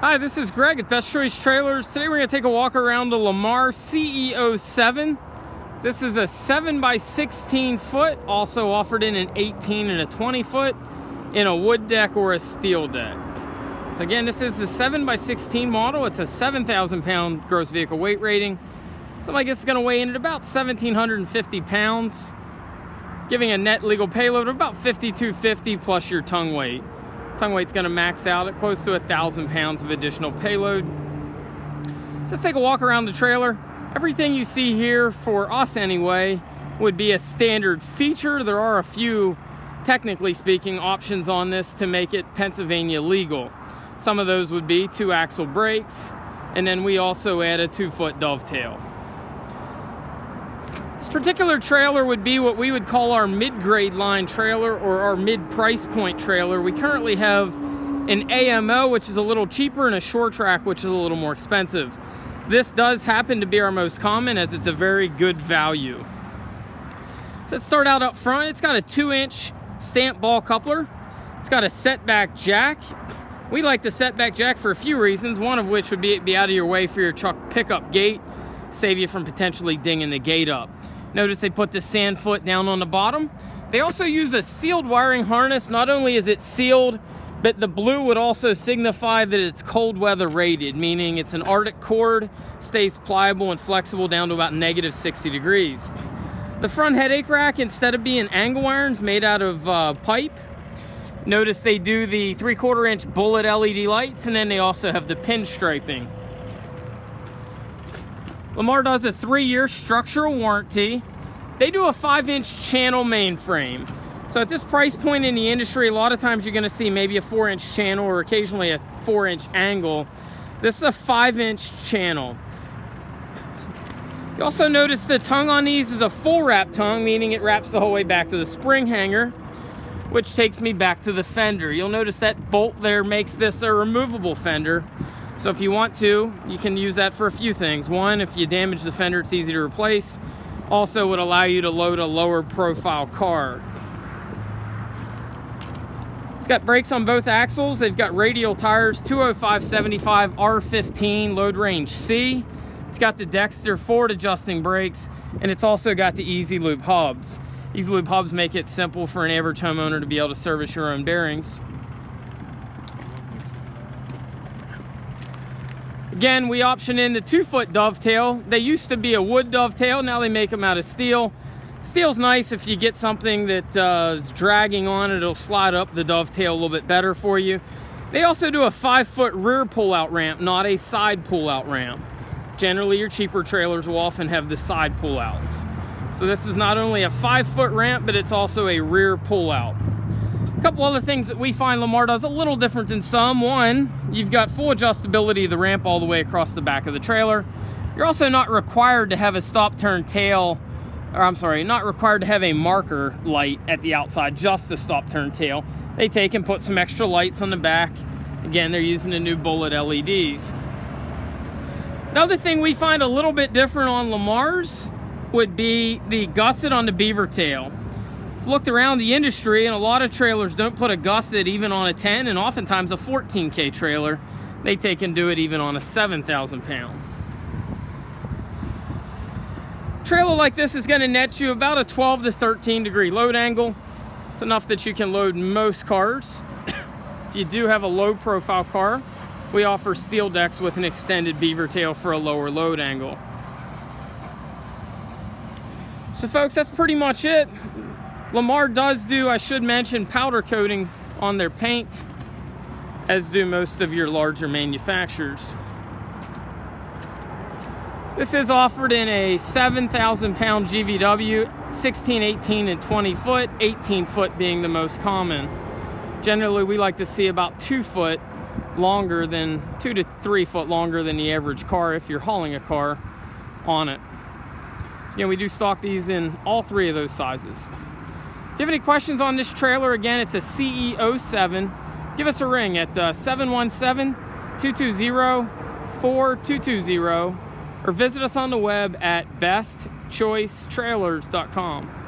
Hi, this is Greg at Best Choice Trailers. Today we're going to take a walk around the Lamar CE07. This is a 7 by 16 foot, also offered in an 18 and a 20 foot in a wood deck or a steel deck. So again, this is the 7 by 16 model. It's a 7,000 pound gross vehicle weight rating. So I guess it's going to weigh in at about 1,750 pounds, giving a net legal payload of about 5,250 plus your tongue weight. Tongue weight's gonna max out at close to a thousand pounds of additional payload. Let's take a walk around the trailer. Everything you see here, for us anyway, would be a standard feature. There are a few, technically speaking, options on this to make it Pennsylvania legal. Some of those would be two axle brakes, and then we also add a two foot dovetail. Particular trailer would be what we would call our mid-grade line trailer or our mid-price point trailer. We currently have an AMO, which is a little cheaper, and a short track, which is a little more expensive. This does happen to be our most common as it's a very good value. So let's start out up front. It's got a two inch stamp ball coupler. It's got a setback jack. We like the setback jack for a few reasons, one of which would be, it be out of your way for your truck pickup gate, save you from potentially dinging the gate up. Notice they put the sand foot down on the bottom. They also use a sealed wiring harness. Not only is it sealed, but the blue would also signify that it's cold weather rated, meaning it's an Arctic cord, stays pliable and flexible down to about negative 60 degrees. The front headache rack, instead of being angle irons made out of uh, pipe, notice they do the three quarter inch bullet LED lights and then they also have the pinstriping. Lamar does a three-year structural warranty. They do a five-inch channel mainframe. So at this price point in the industry, a lot of times you're gonna see maybe a four-inch channel or occasionally a four-inch angle. This is a five-inch channel. You also notice the tongue on these is a full wrap tongue, meaning it wraps the whole way back to the spring hanger, which takes me back to the fender. You'll notice that bolt there makes this a removable fender. So if you want to, you can use that for a few things. One, if you damage the fender, it's easy to replace. Also would allow you to load a lower profile car. It's got brakes on both axles. They've got radial tires, 205-75 R15 load range C. It's got the Dexter forward adjusting brakes, and it's also got the E-Z Lube hubs. E-Z Lube hubs make it simple for an average homeowner to be able to service your own bearings. Again, we option in the two foot dovetail. They used to be a wood dovetail, now they make them out of steel. Steel's nice if you get something that uh, is dragging on it, it'll slide up the dovetail a little bit better for you. They also do a five foot rear pull-out ramp, not a side pull-out ramp. Generally, your cheaper trailers will often have the side pull-outs. So this is not only a five foot ramp, but it's also a rear pull-out. A couple other things that we find Lamar does a little different than some. One, you've got full adjustability of the ramp all the way across the back of the trailer. You're also not required to have a stop turn tail, or I'm sorry, not required to have a marker light at the outside, just the stop turn tail. They take and put some extra lights on the back. Again, they're using the new bullet LEDs. Another thing we find a little bit different on Lamar's would be the gusset on the beaver tail looked around the industry and a lot of trailers don't put a gusset even on a 10 and oftentimes a 14K trailer. They take and do it even on a 7,000 pound. Trailer like this is gonna net you about a 12 to 13 degree load angle. It's enough that you can load most cars. if you do have a low profile car, we offer steel decks with an extended beaver tail for a lower load angle. So folks, that's pretty much it. Lamar does do, I should mention, powder coating on their paint, as do most of your larger manufacturers. This is offered in a 7,000 pound GVW, 16, 18, and 20 foot, 18 foot being the most common. Generally, we like to see about two foot longer than, two to three foot longer than the average car if you're hauling a car on it. So we do stock these in all three of those sizes. If you have any questions on this trailer, again, it's a CE07. Give us a ring at 717-220-4220 uh, or visit us on the web at bestchoicetrailers.com.